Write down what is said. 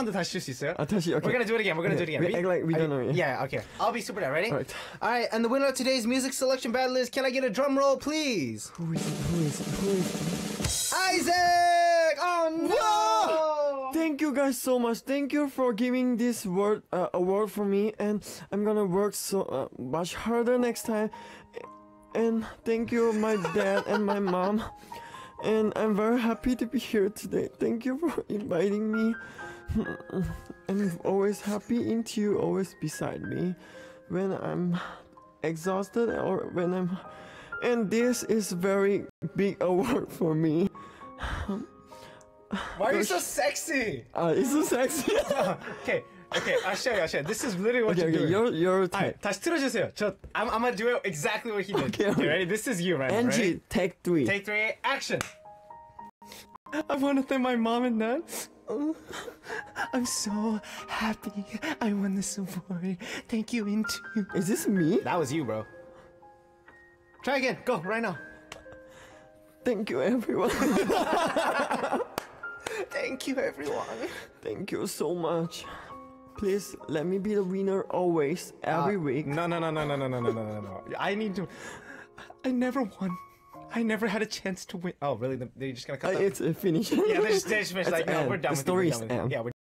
라운드 다시 줄 수 있어요? 아, 다시, okay. We're gonna do it again. We're gonna do it Okay, again. we act like we don't know it. Yeah, okay. I'll be super down. Ready? Alright. All right. And the winner of today's music selection battle is. Can I get a drum roll, please? Who is it? Who is it? Who is it? Isaac! Oh no! Thank you guys so much. Thank you for giving this word uh, award for me, and I'm gonna work so uh, much harder next time. And thank you, my dad and my mom. And I'm very happy to be here today. Thank you for inviting me. I'm always happy into you, always beside me when I'm exhausted or when I'm. And this is very big award for me. Why are you so sexy? Ah, uh, it's so sexy. okay. Okay, I'll show you. I'll show you. This is literally what okay, you're okay, doing. You're, you're Alright, 다시 틀어주세요. 저, I'm, I'm gonna do exactly what he did. Okay, okay ready? This is you right Benji, now. Benji, take three. Take three, action. I want to thank my mom and dad. Oh, I'm so happy. I won this award. Thank you, Into. Is this me? That was you, bro. Try again. Go right now. Thank you, everyone. Thank you, everyone. thank you so much. Please let me be the winner always, every Uh, week. No, no, no, no, no, no, no, no, no, no, no. I need to. I never won. I never had a chance to win. Oh, really? They're just gonna Uh, cut that? it's uh, finished. Yeah, they just, they just finished It's like, no, end. we're done The with story you. is We're done